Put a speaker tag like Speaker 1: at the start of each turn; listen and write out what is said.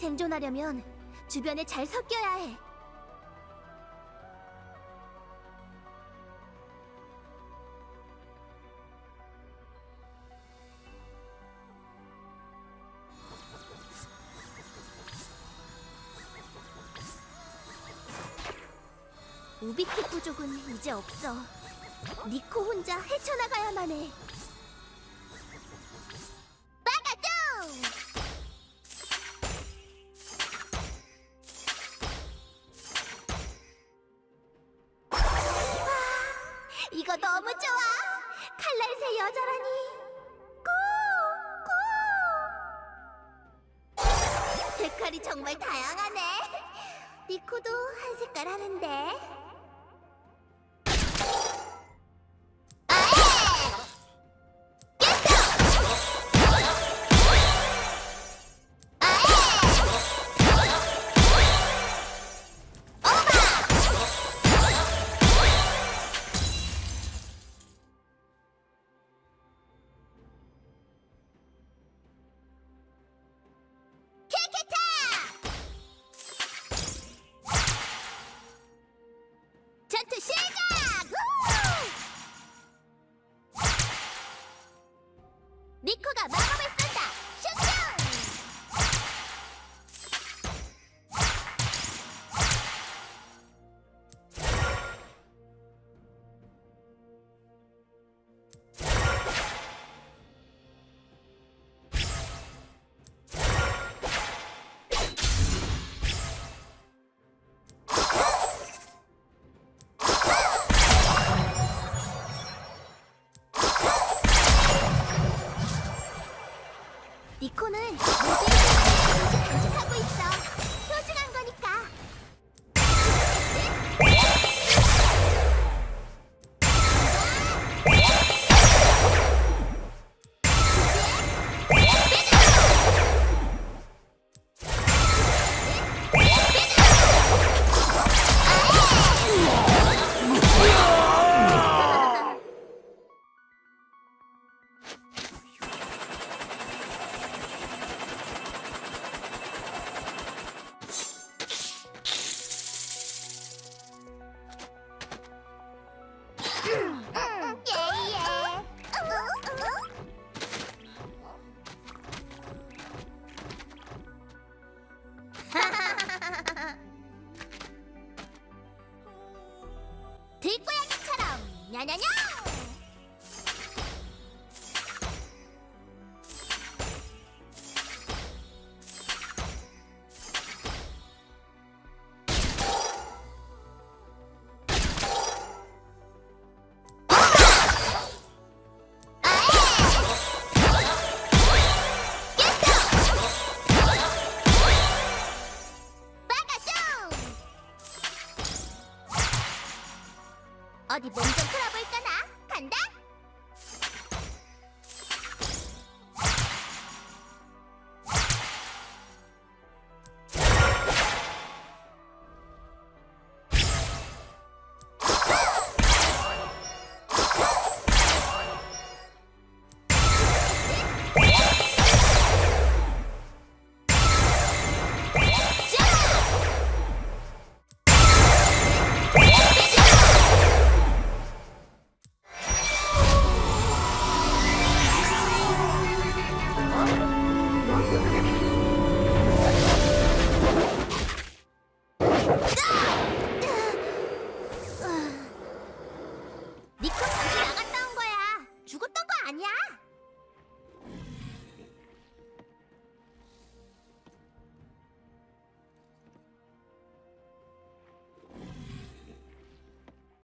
Speaker 1: 생존하려면 주변에 잘 섞여야 해. 우비키 부족은 이제 없어. 니코 혼자 헤쳐나가야만 해. 빠가둥! 이거 너무 좋아. 칼날새 여자라니. 고! 고! 색깔이 정말 다양하네. 니코도 한 색깔 하는데. 니코가 마법을 쓴다! 슝 안녕! 풀어볼까나? 간다! あ!